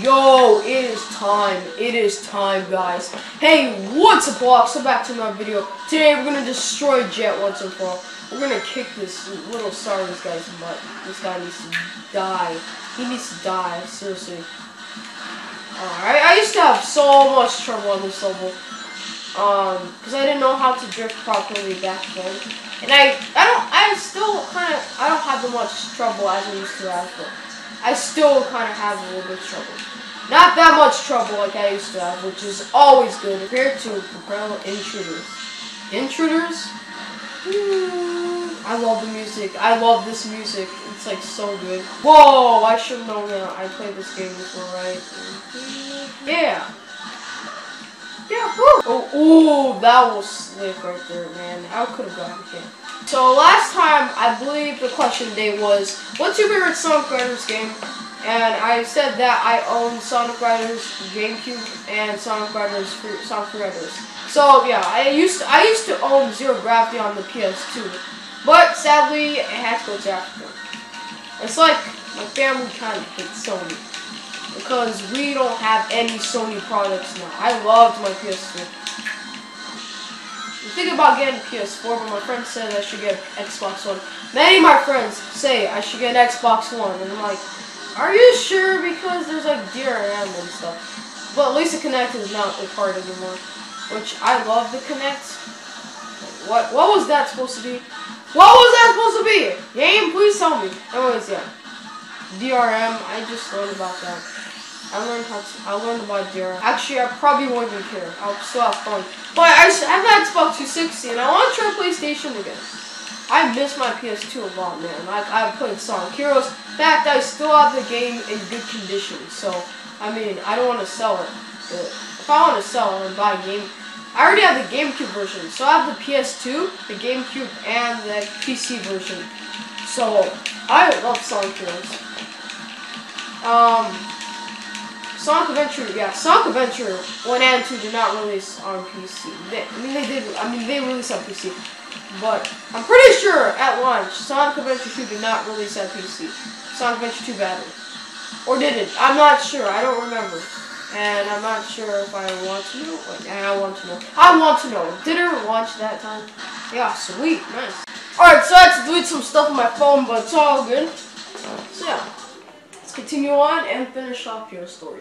Yo, it is time. It is time, guys. Hey, what's up, Hawks? So back to my video. Today we're gonna destroy Jet once and for all. We're gonna kick this little star this guy's butt. This guy needs to die. He needs to die, seriously. Alright, I used to have so much trouble on this level. Um, because I didn't know how to drift properly back then. And I, I don't, I still kind of, I don't have as much trouble as I used to have, but I still kind of have a little bit of trouble. Not that much trouble like I used to have, which is always good compared to Propel Intruders. Intruders? Hmm, I love the music. I love this music. It's like so good. Whoa, I should known that. I played this game before, right? Yeah. Yeah, Oh, ooh, that was slick right there, man. I could have gotten hit. So last time, I believe the question day was, what's your favorite Sonic Riders game? And I said that I own Sonic Riders GameCube and Sonic Riders Sonic Riders. So yeah, I used to, I used to own Zero Gravity on the PS2, but sadly it had to go to Africa. It's like my family kind of hates Sony because we don't have any Sony products now. I loved my PS2. I'm thinking about getting a PS4, but my friend said I should get Xbox One. Many of my friends say I should get an Xbox One, and I'm like, are you sure? Because there's like DRM and stuff. But at least the Kinect is not a part anymore. Which I love the Kinect. What what was that supposed to be? What was that supposed to be? Game, please tell me. Anyways, yeah. DRM, I just learned about that. I learned how to, I learned about DRM. Actually, I probably won't even care. I'll still have fun. But I have an Xbox 360 and I want to try PlayStation again. I miss my PS2 a lot, man. Like, I played Sonic Heroes. In fact, I still have the game in good condition. So, I mean, I don't want to sell it. But if I want to sell it and buy a game, I already have the GameCube version. So I have the PS2, the GameCube, and the PC version. So, I love Sonic Heroes. Um, Sonic Adventure, yeah, Sonic Adventure 1 and 2 did not release on PC. They, I mean, they did, I mean, they released on PC. But, I'm pretty sure at launch, Sonic Adventure 2 did not release on PC. Sonic Adventure 2 Battle. Or did it? I'm not sure, I don't remember. And I'm not sure if I want to know. I want to know. I want to know. Did it launch that time? Yeah, sweet, nice. Alright, so I had to delete some stuff on my phone, but it's all good. So yeah. Let's continue on and finish off your story.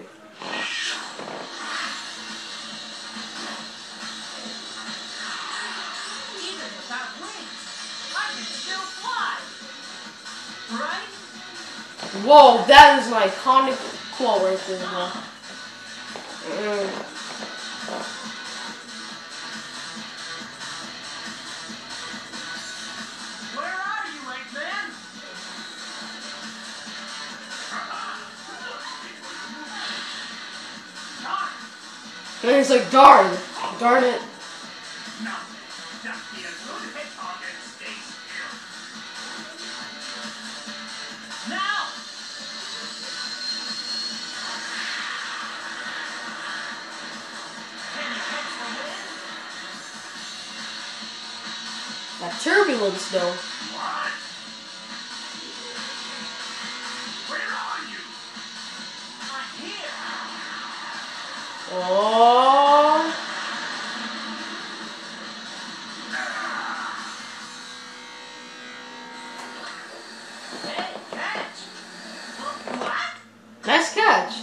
Whoa, that is my iconic quote right there. Mm. And he's like, darn, darn it. That turbulence, though. Oh. Nice catch.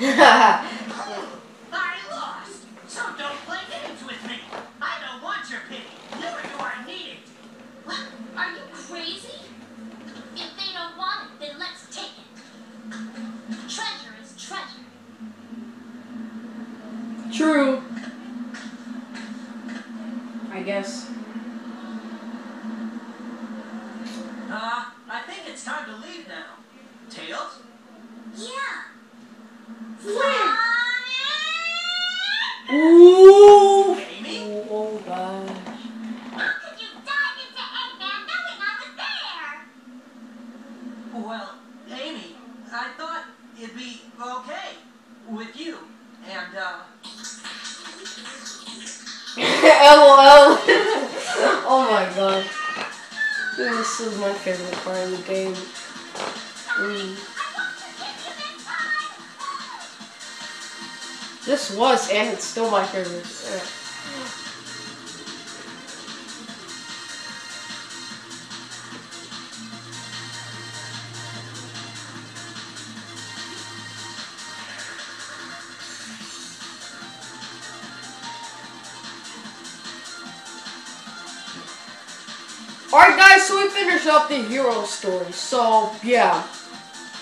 I lost. So don't play games with me. I don't want your pity. Never do I need it. What? Are you crazy? If they don't want it, then let's take it. Treasure is treasure. True. I guess. Uh, I think it's time to leave now. Tails? Yeah. Where? Ooh. Amy? Oh gosh. How could you dive into Eggman knowing I was there? Well, Amy, I thought it'd be okay with you. And, uh, LOL. oh my god. This is my favorite part of the game. Mm. This was and it's still my favorite. Yeah. Alright guys, so we finished up the hero story. So yeah,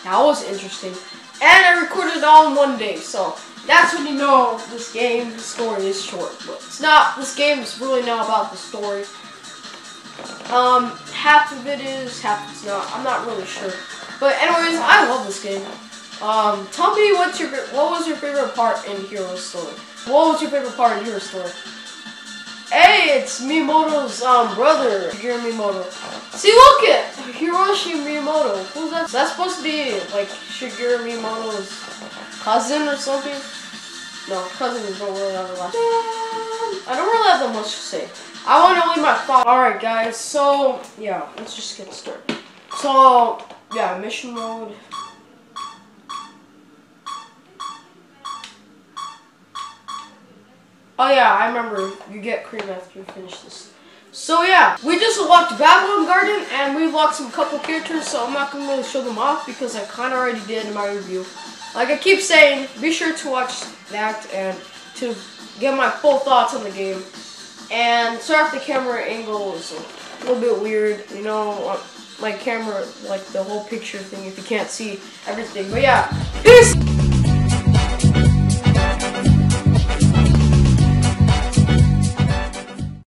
that was interesting. And I recorded it all in one day, so that's when you know this game story is short. But it's not, this game is really not about the story. Um, half of it is, half it's not. I'm not really sure. But anyways, I love this game. Um, tell me what's your, what was your favorite part in Hero Story? What was your favorite part in Hero Story? Hey, it's Miyamoto's um, brother, Shigeru Miyamoto. See, look at Hiroshi Miyamoto. Who's that? That's supposed to be like Shigeru Miyamoto's cousin or something. No, cousins don't really have a lot. I don't really have that much to say. I want to leave my thought. All right, guys. So yeah, let's just get started. So yeah, mission mode. Oh yeah, I remember. You get cream after you finish this. So yeah, we just unlocked Babylon Garden and we unlocked some couple characters, so I'm not gonna really show them off because I kinda already did in my review. Like I keep saying, be sure to watch that and to get my full thoughts on the game. And sorry if the camera angle is a little bit weird, you know, my camera, like the whole picture thing, if you can't see everything. But yeah, peace!